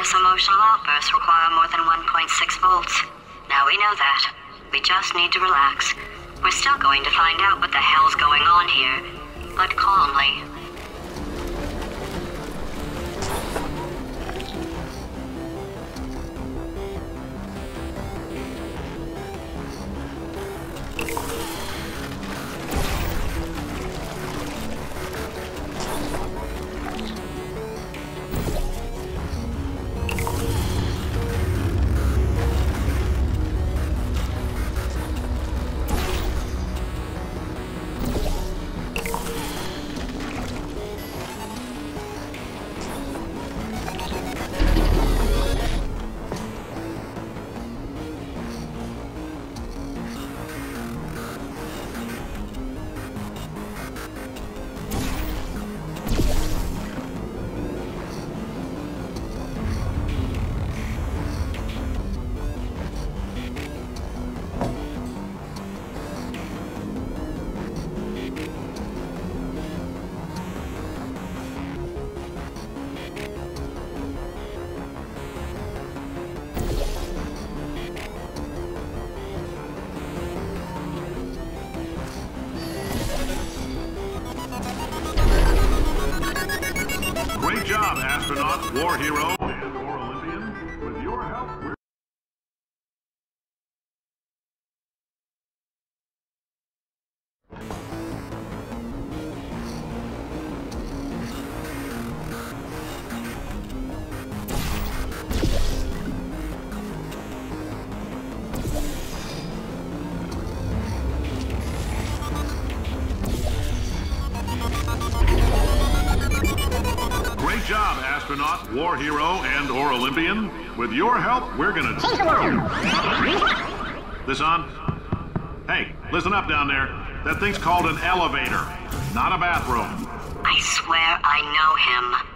Serious emotional outbursts require more than 1.6 volts. Now we know that. We just need to relax. We're still going to find out what the hell's going on here, but calmly. War hero, and or Olympian. With your help, we're gonna... This on? Hey, listen up down there. That thing's called an elevator, not a bathroom. I swear I know him.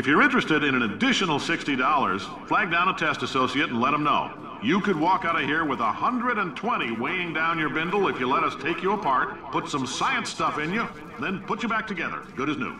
If you're interested in an additional $60, flag down a test associate and let them know. You could walk out of here with 120 weighing down your bindle if you let us take you apart, put some science stuff in you, then put you back together, good as new.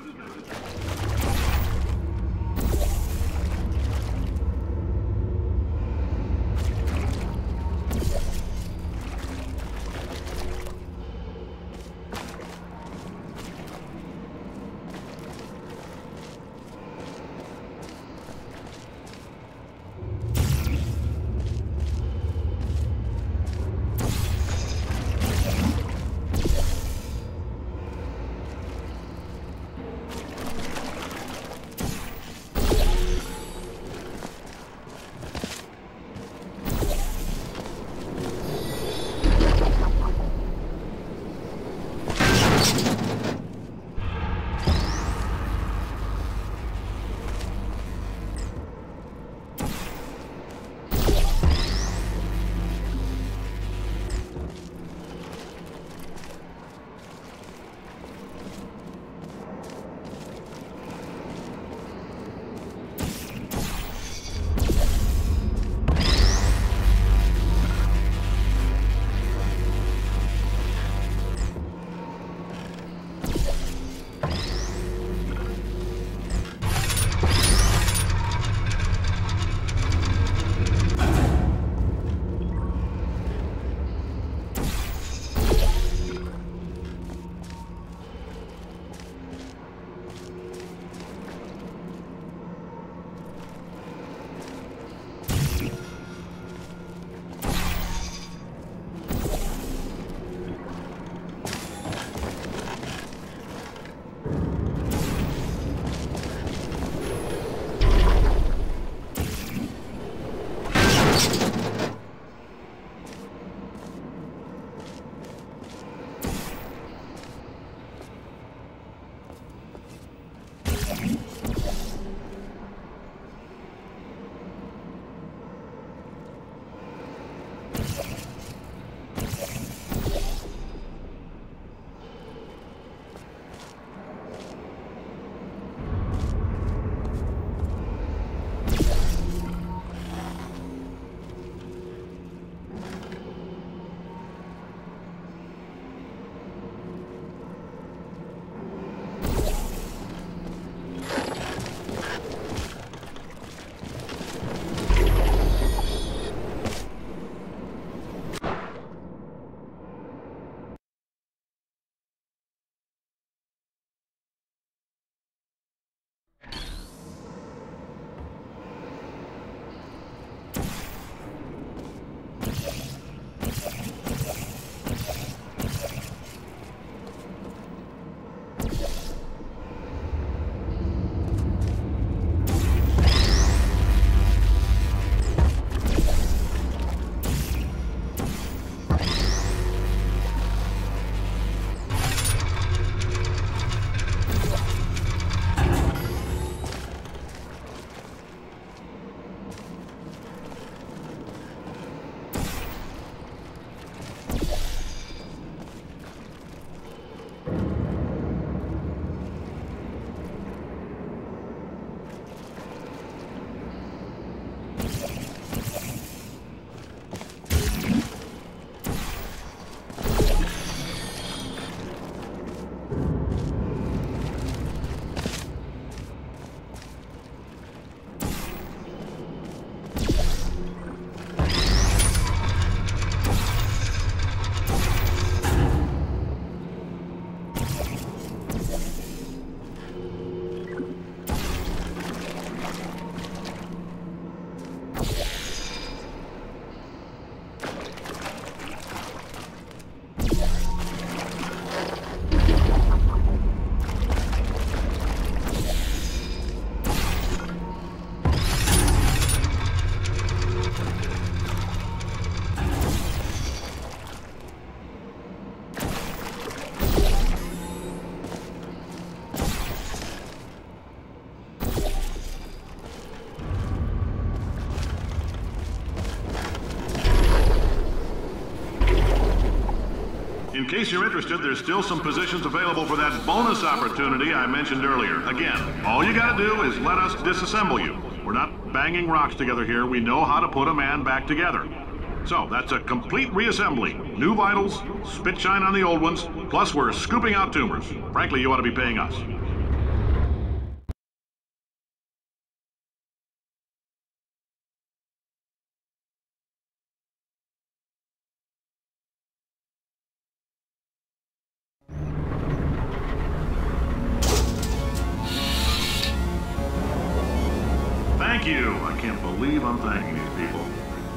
Case you're interested, there's still some positions available for that bonus opportunity I mentioned earlier. Again, all you gotta do is let us disassemble you. We're not banging rocks together here. We know how to put a man back together. So, that's a complete reassembly. New vitals, spit shine on the old ones, plus we're scooping out tumors. Frankly, you ought to be paying us. Thank you. I can't believe I'm thanking these people.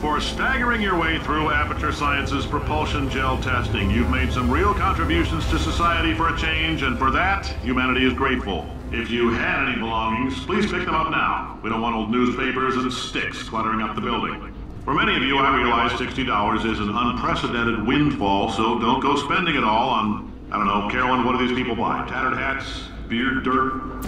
For staggering your way through Aperture Science's propulsion gel testing, you've made some real contributions to society for a change, and for that, humanity is grateful. If you had any belongings, please pick them up now. We don't want old newspapers and sticks cluttering up the building. For many of you, I realize $60 is an unprecedented windfall, so don't go spending it all on, I don't know, Caroline, what do these people buy? Tattered hats? Beard dirt?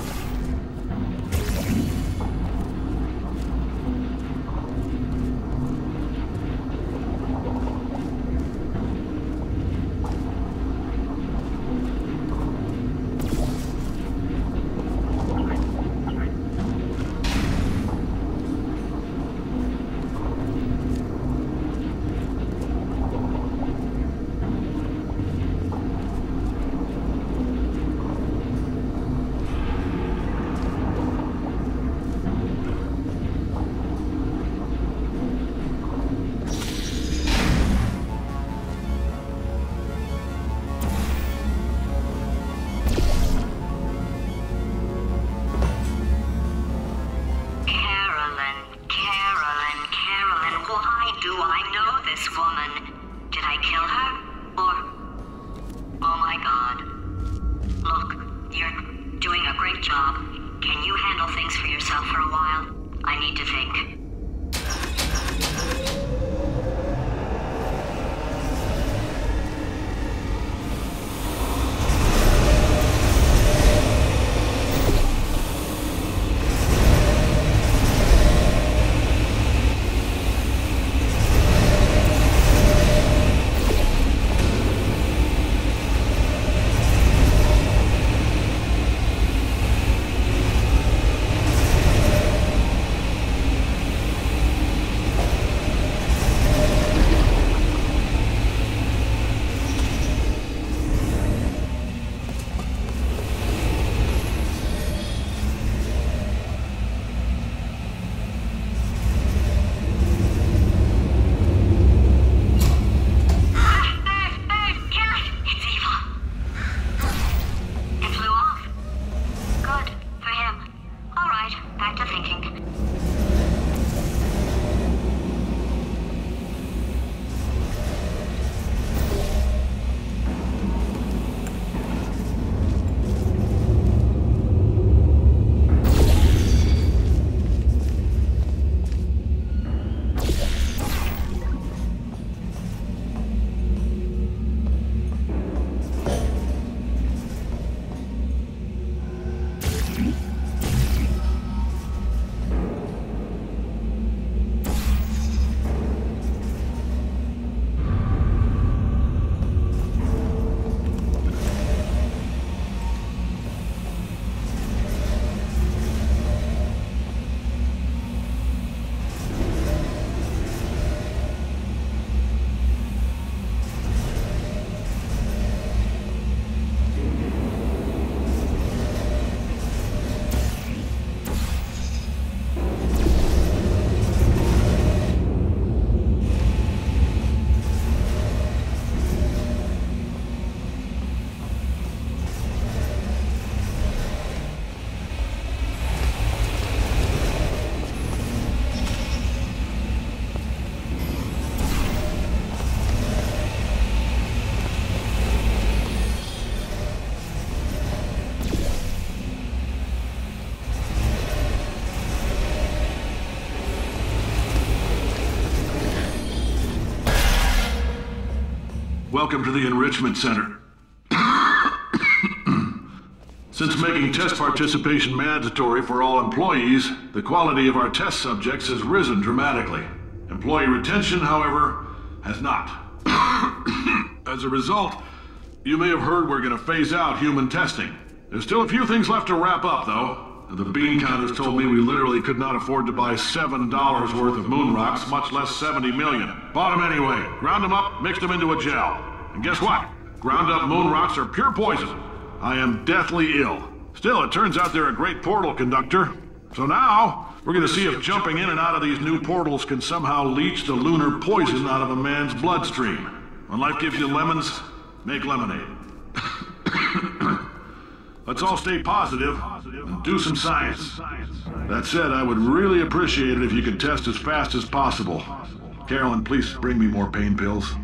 Welcome to the Enrichment Center. Since making test participation mandatory for all employees, the quality of our test subjects has risen dramatically. Employee retention, however, has not. As a result, You may have heard we're gonna phase out human testing. There's still a few things left to wrap up, though. The bean counters told me we literally could not afford to buy $7 worth of moon rocks, much less 70 million. Bought them anyway. Ground them up, mixed them into a gel. And guess what? Ground up moon rocks are pure poison. I am deathly ill. Still, it turns out they're a great portal conductor. So now, we're gonna see if jumping in and out of these new portals can somehow leach the lunar poison out of a man's bloodstream. When life gives you lemons, make lemonade. Let's all stay positive and do some science. That said, I would really appreciate it if you could test as fast as possible. Caroline, please bring me more pain pills.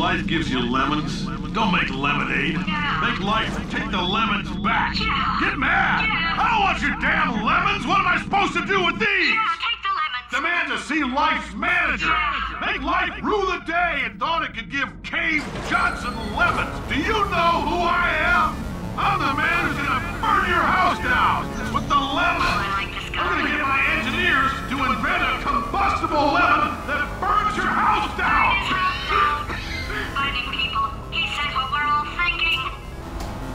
Life gives you lemons, don't make lemonade. Make life take the lemons back. Get mad! I don't want your damn lemons! What am I supposed to do with these? Yeah, take the lemons. Demand to see life's manager. Make life rule the day and thought it could give Cave Johnson lemons. Do you know who I am? I'm the man who's gonna burn your house down with the lemon. Oh, I like this I'm gonna get my engineers to invent a combustible lemon that burns your house down. Finding people. He said what we're all thinking.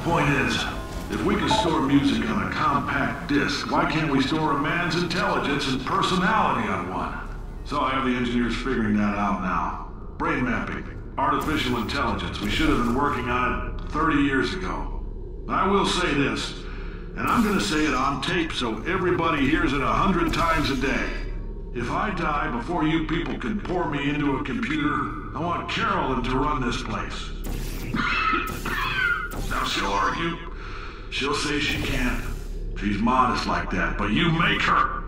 Point is, if we can store music on a compact disc, why can't we store a man's intelligence and personality on one? So I have the engineers figuring that out now. Brain mapping, artificial intelligence. We should have been working on it 30 years ago. I will say this, and I'm gonna say it on tape so everybody hears it a hundred times a day. If I die before you people can pour me into a computer, I want Caroline to run this place. now she'll argue. She'll say she can't. She's modest like that, but you make her.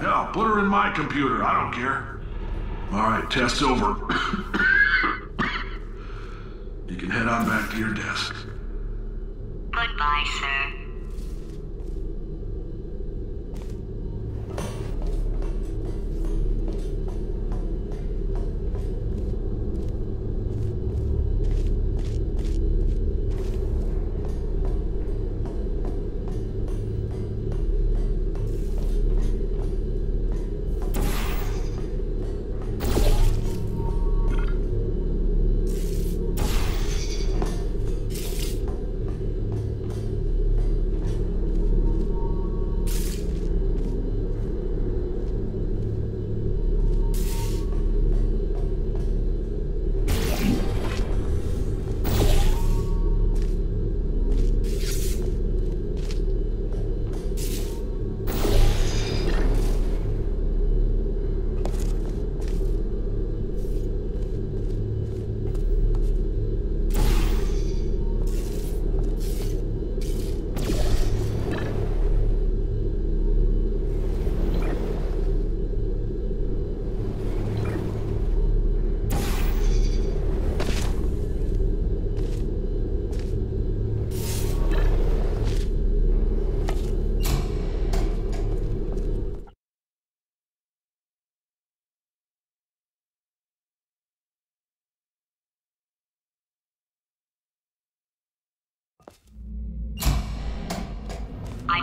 Hell, put her in my computer. I don't care. All right, test's over. you can head on back to your desk. Goodbye, sir.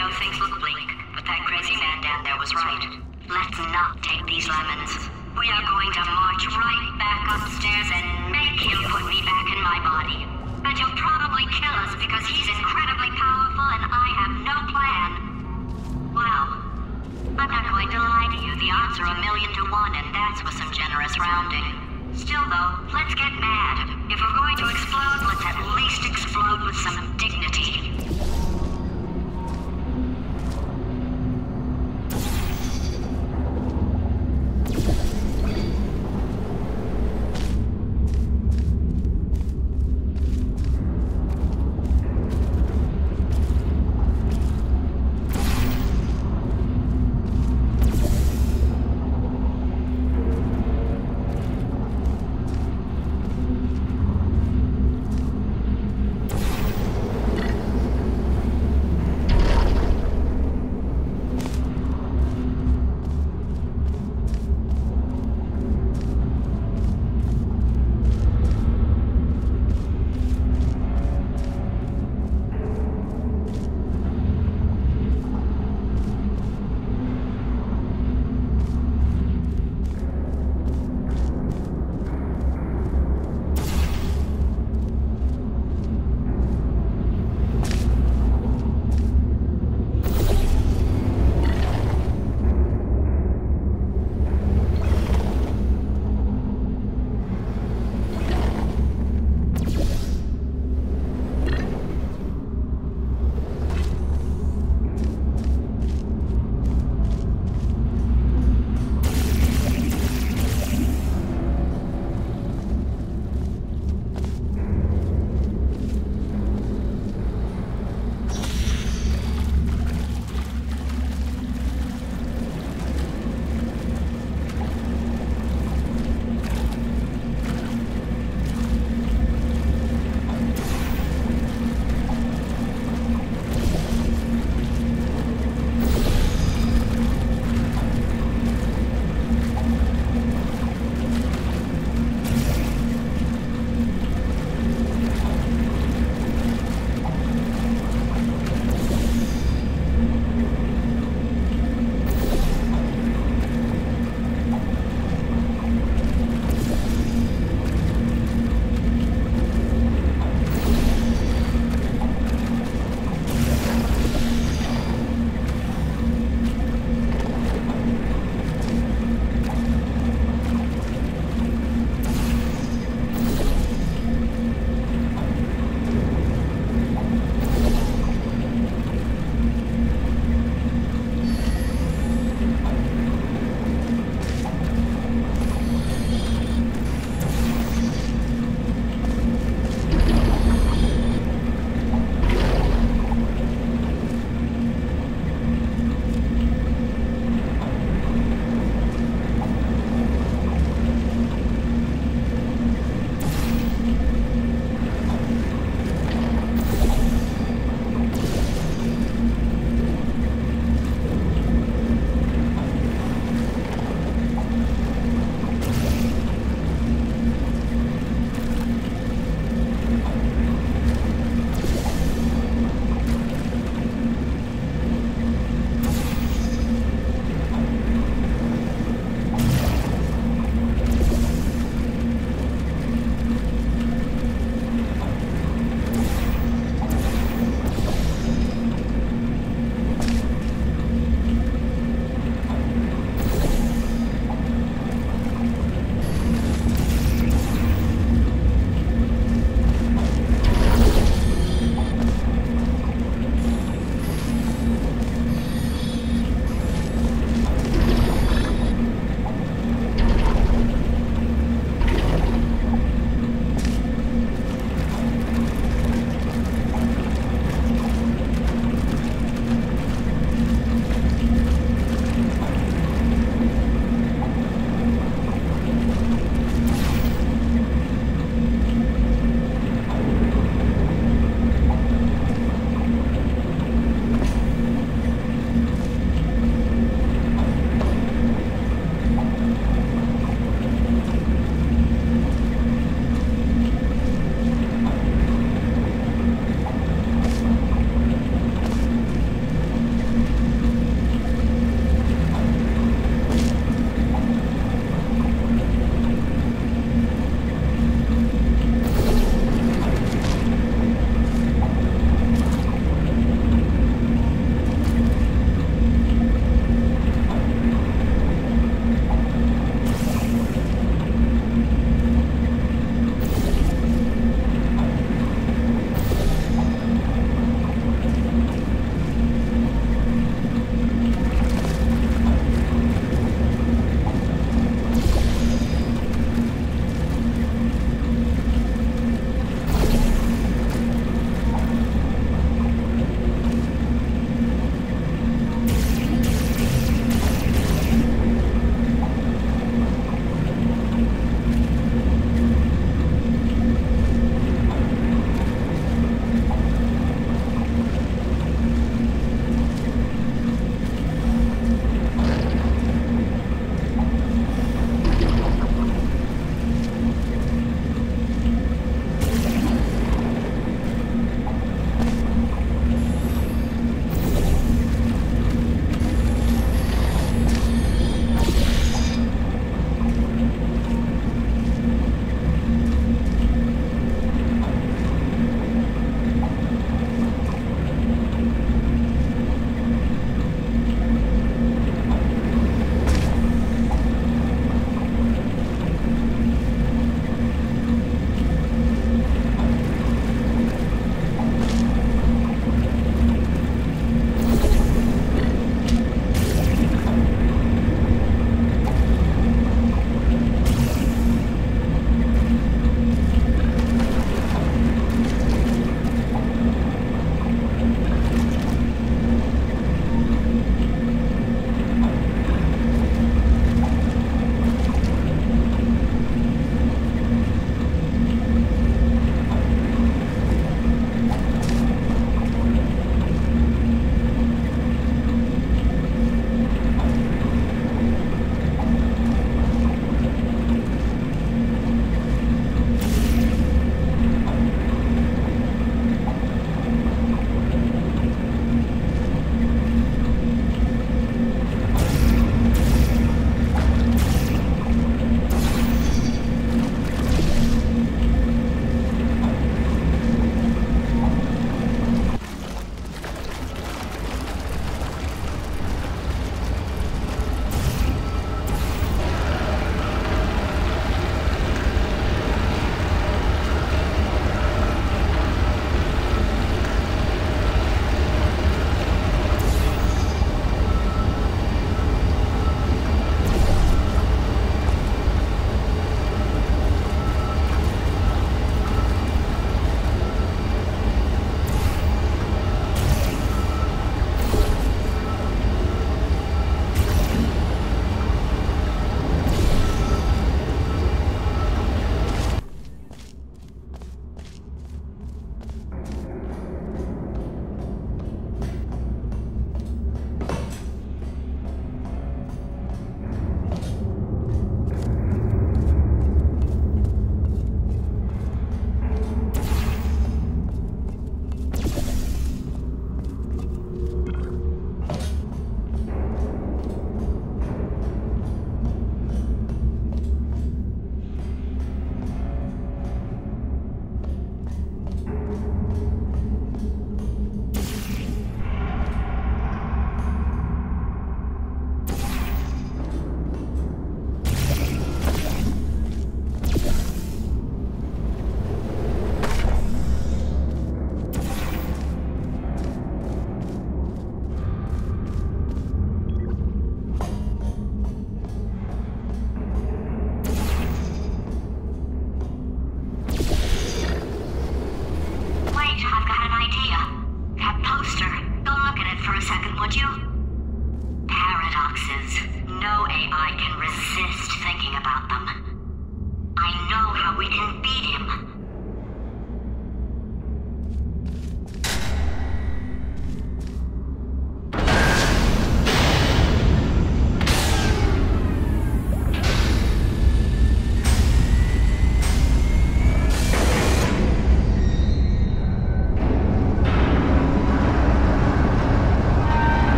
Know things look bleak, but that crazy man down there was right. Let's not take these lemons. We are going to march right back upstairs and make him put me back in my body. And he'll probably kill us because he's incredibly powerful and I have no plan. Well, I'm not going to lie to you. The odds are a million to one, and that's with some generous rounding. Still, though, let's get mad. If we're going to explode, let's at least explode with some dignity.